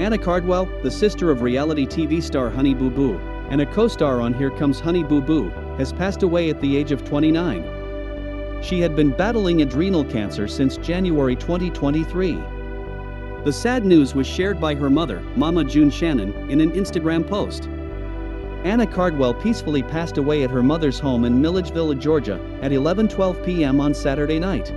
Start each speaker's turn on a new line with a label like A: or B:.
A: Anna Cardwell, the sister of reality TV star Honey Boo Boo, and a co-star on Here Comes Honey Boo Boo, has passed away at the age of 29. She had been battling adrenal cancer since January 2023. The sad news was shared by her mother, Mama June Shannon, in an Instagram post. Anna Cardwell peacefully passed away at her mother's home in Milledgeville, Georgia, at 11:12 p.m. on Saturday night.